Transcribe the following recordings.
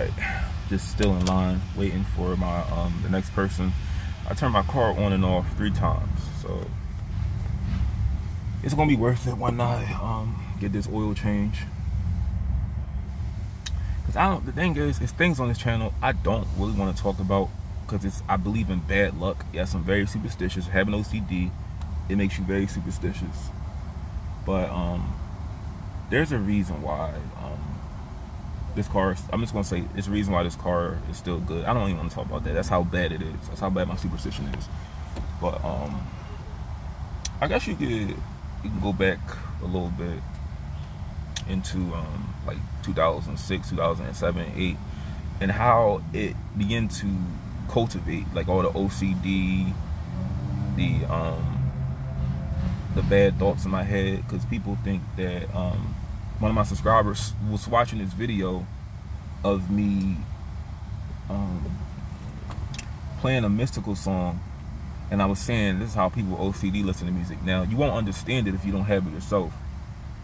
right, just still in line, waiting for my um the next person. I turned my car on and off three times, so it's gonna be worth it when I um get this oil change. Cause I don't. The thing is, it's things on this channel I don't really want to talk about because it's. I believe in bad luck. Yes, I'm very superstitious. Having OCD, it makes you very superstitious. But um, there's a reason why um this car. I'm just gonna say it's a reason why this car is still good. I don't even want to talk about that. That's how bad it is. That's how bad my superstition is. But um, I guess you could you can go back a little bit into um, like 2006, 2007, 8, and how it began to cultivate like all the OCD, the um, the bad thoughts in my head, because people think that um, one of my subscribers was watching this video of me um, playing a mystical song and I was saying this is how people OCD listen to music. Now you won't understand it if you don't have it yourself.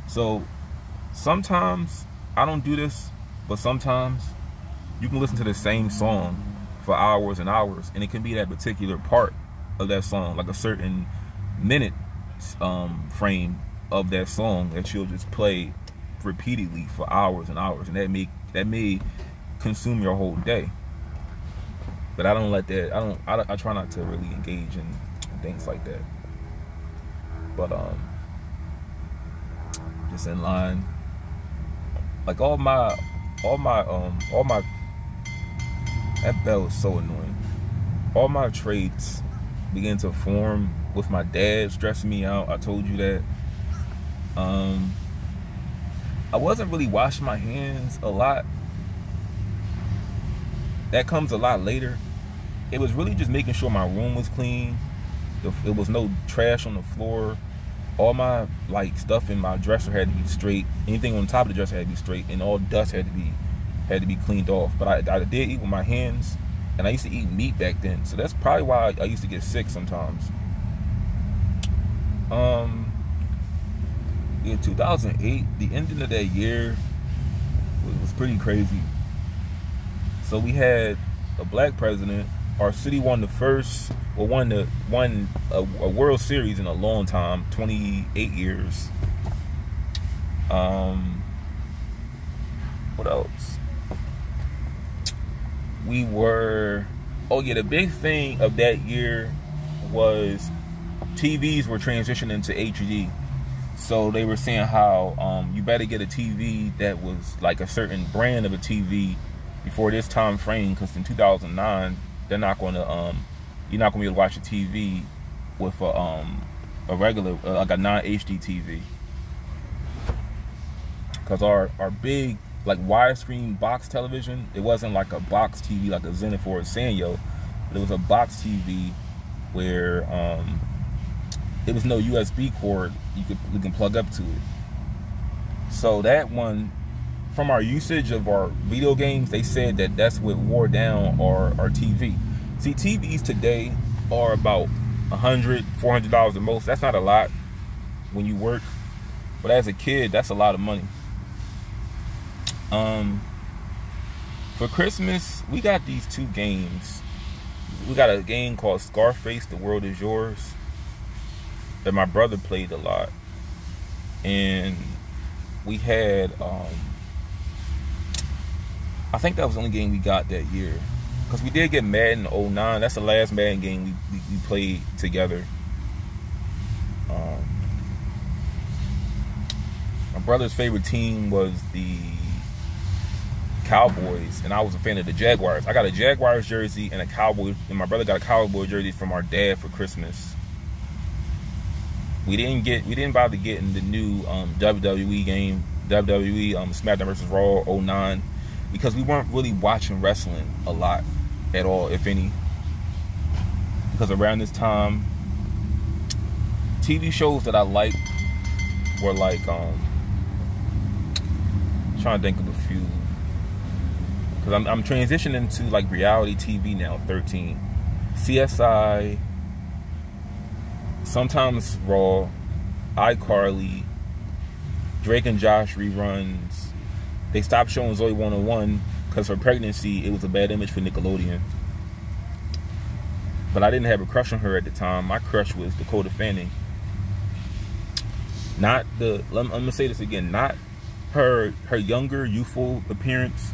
So sometimes I don't do this, but sometimes you can listen to the same song for hours and hours, and it can be that particular part of that song, like a certain minute um, frame of that song that you'll just play repeatedly for hours and hours, and that may that may consume your whole day. But I don't let that. I don't. I, I try not to really engage in things like that. But um, just in line, like all my, all my um, all my. That bell is so annoying. All my traits begin to form with my dad stressing me out. I told you that. Um, I wasn't really washing my hands a lot. That comes a lot later it was really just making sure my room was clean. It was no trash on the floor. All my like stuff in my dresser had to be straight. Anything on top of the dresser had to be straight, and all dust had to be had to be cleaned off. But I, I did eat with my hands, and I used to eat meat back then, so that's probably why I, I used to get sick sometimes. Um, in 2008, the ending of that year was, pretty crazy. So we had a black president our city won the first, well, won the won a, a World Series in a long time, 28 years. Um, what else? We were, oh yeah, the big thing of that year was TVs were transitioning to HD. So they were saying how um, you better get a TV that was like a certain brand of a TV before this time frame, because in 2009 they're not going to um you're not going to be able to watch a TV with a um a regular uh, like a non HD TV because our our big like widescreen box television it wasn't like a box TV like a Zenith or a Sanyo but it was a box TV where um there was no USB cord you could you can plug up to it so that one from our usage of our video games, they said that that's what wore down our, our TV. See, TVs today are about 100 $400 the most. That's not a lot when you work. But as a kid, that's a lot of money. Um, for Christmas, we got these two games. We got a game called Scarface, The World Is Yours, that my brother played a lot. And we had um, I think that was the only game we got that year. Because we did get Madden 09. That's the last Madden game we, we, we played together. Um, my brother's favorite team was the Cowboys, and I was a fan of the Jaguars. I got a Jaguars jersey and a Cowboy, and my brother got a Cowboy jersey from our dad for Christmas. We didn't get, we didn't bother getting the new um, WWE game, WWE um, SmackDown vs. Raw 09 because we weren't really watching wrestling a lot at all, if any. Because around this time, TV shows that I liked were like, um, trying to think of a few. Because I'm, I'm transitioning to like reality TV now, 13. CSI, sometimes Raw, iCarly, Drake and Josh reruns, they stopped showing Zoey 101 because her pregnancy it was a bad image for Nickelodeon. But I didn't have a crush on her at the time. My crush was Dakota Fanning. Not the I'm gonna say this again. Not her her younger youthful appearance,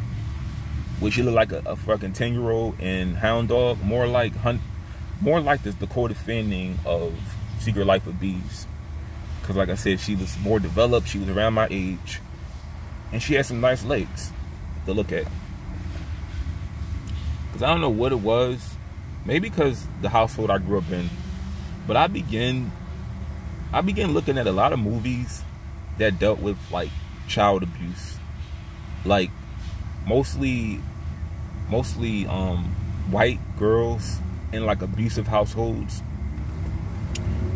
which she looked like a, a fucking ten year old in Hound Dog. More like hunt, more like this Dakota Fanning of Secret Life of Bees. Because like I said, she was more developed. She was around my age, and she had some nice legs to look at. Because I don't know what it was. Maybe because the household I grew up in. But I began I began looking at a lot of movies that dealt with like child abuse. Like mostly mostly um white girls in like abusive households.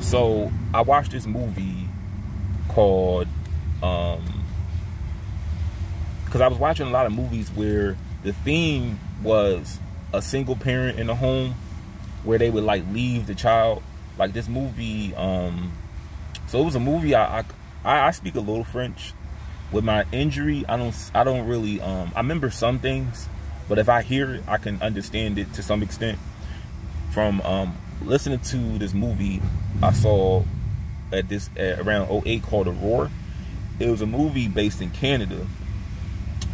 So I watched this movie called um because I was watching a lot of movies where the theme was a single parent in a home where they would like leave the child. Like this movie, um so it was a movie. I, I I speak a little French. With my injury, I don't I don't really um I remember some things, but if I hear it, I can understand it to some extent. From um listening to this movie I saw at this at around 08 called Aurore. It was a movie based in Canada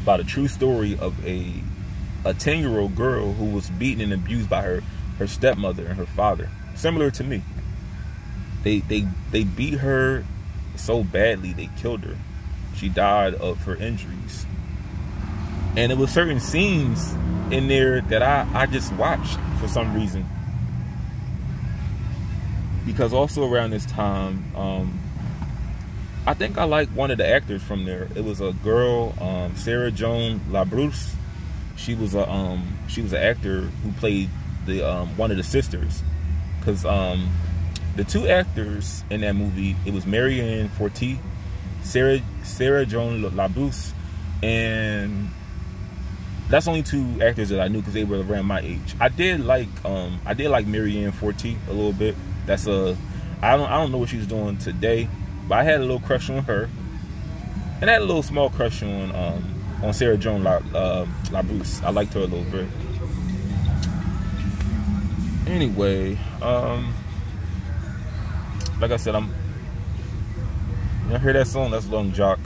about a true story of a a 10 year old girl who was beaten and abused by her her stepmother and her father, similar to me. They they they beat her so badly they killed her. She died of her injuries. And there was certain scenes in there that I, I just watched for some reason. Because also around this time, um, I think I like one of the actors from there. It was a girl, um, Sarah Joan Labrosse. She was a um, she was an actor who played the um, one of the sisters. Cause um, the two actors in that movie, it was Marianne Fortier, Sarah Sarah Joan Labrosse, and that's only two actors that I knew because they were around my age. I did like um I did like Marianne Fortier a little bit. That's a I don't I don't know what she's doing today, but I had a little crush on her, and I had a little small crush on um on Sarah Joan La, uh. I liked her a little bit. Anyway, um like I said, I'm. You hear that song? That's Long Jock.